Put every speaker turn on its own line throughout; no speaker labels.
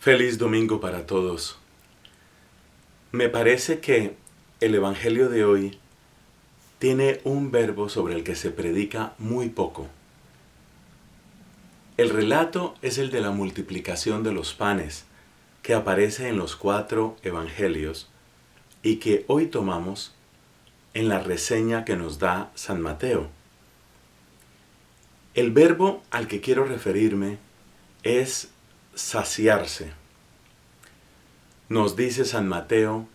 Feliz domingo para todos. Me parece que el Evangelio de hoy tiene un verbo sobre el que se predica muy poco. El relato es el de la multiplicación de los panes, que aparece en los cuatro Evangelios y que hoy tomamos en la reseña que nos da San Mateo. El verbo al que quiero referirme es saciarse. Nos dice San Mateo,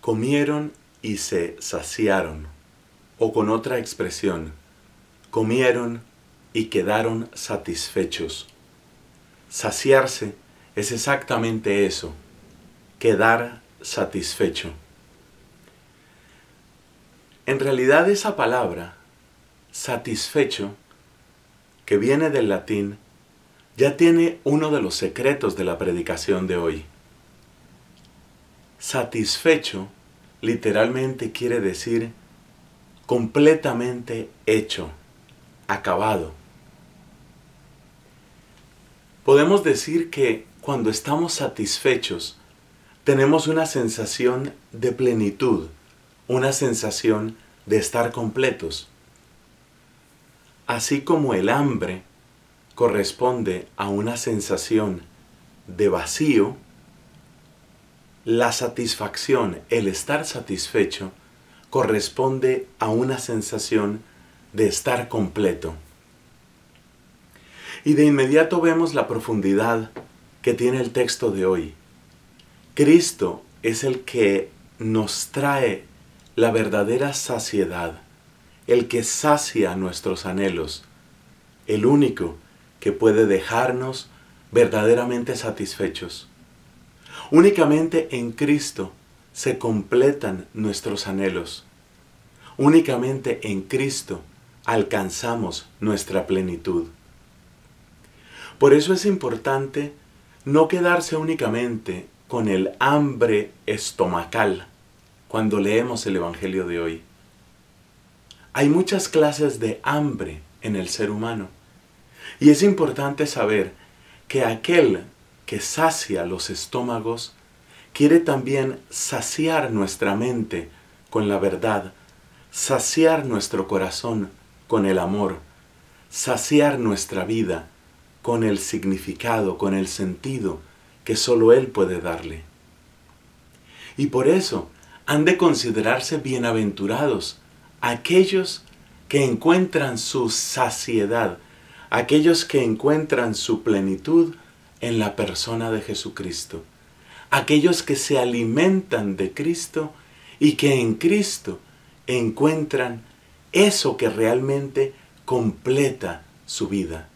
comieron y se saciaron. O con otra expresión, comieron y quedaron satisfechos. Saciarse es exactamente eso, quedar satisfecho. En realidad esa palabra, satisfecho, que viene del latín, ya tiene uno de los secretos de la predicación de hoy. Satisfecho literalmente quiere decir completamente hecho, acabado. Podemos decir que cuando estamos satisfechos tenemos una sensación de plenitud, una sensación de estar completos. Así como el hambre corresponde a una sensación de vacío, la satisfacción, el estar satisfecho, corresponde a una sensación de estar completo. Y de inmediato vemos la profundidad que tiene el texto de hoy. Cristo es el que nos trae la verdadera saciedad, el que sacia nuestros anhelos, el único que puede dejarnos verdaderamente satisfechos. Únicamente en Cristo se completan nuestros anhelos. Únicamente en Cristo alcanzamos nuestra plenitud. Por eso es importante no quedarse únicamente con el hambre estomacal cuando leemos el Evangelio de hoy. Hay muchas clases de hambre en el ser humano. Y es importante saber que aquel que sacia los estómagos quiere también saciar nuestra mente con la verdad, saciar nuestro corazón con el amor, saciar nuestra vida con el significado, con el sentido que solo Él puede darle. Y por eso han de considerarse bienaventurados aquellos que encuentran su saciedad, aquellos que encuentran su plenitud en la persona de Jesucristo, aquellos que se alimentan de Cristo y que en Cristo encuentran eso que realmente completa su vida,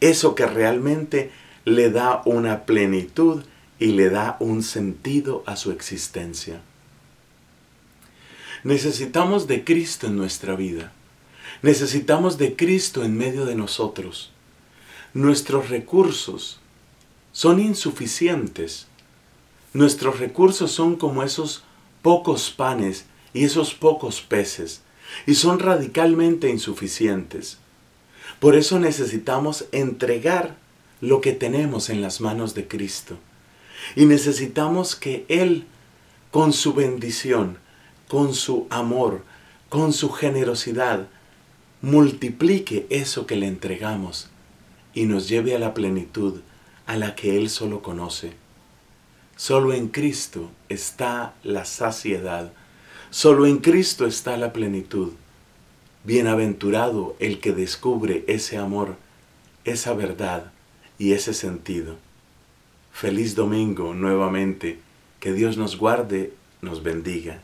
eso que realmente le da una plenitud y le da un sentido a su existencia. Necesitamos de Cristo en nuestra vida. Necesitamos de Cristo en medio de nosotros. Nuestros recursos son insuficientes. Nuestros recursos son como esos pocos panes y esos pocos peces, y son radicalmente insuficientes. Por eso necesitamos entregar lo que tenemos en las manos de Cristo. Y necesitamos que Él, con su bendición, con su amor, con su generosidad, multiplique eso que le entregamos y nos lleve a la plenitud a la que Él solo conoce. Solo en Cristo está la saciedad, solo en Cristo está la plenitud. Bienaventurado el que descubre ese amor, esa verdad y ese sentido. Feliz domingo nuevamente, que Dios nos guarde, nos bendiga.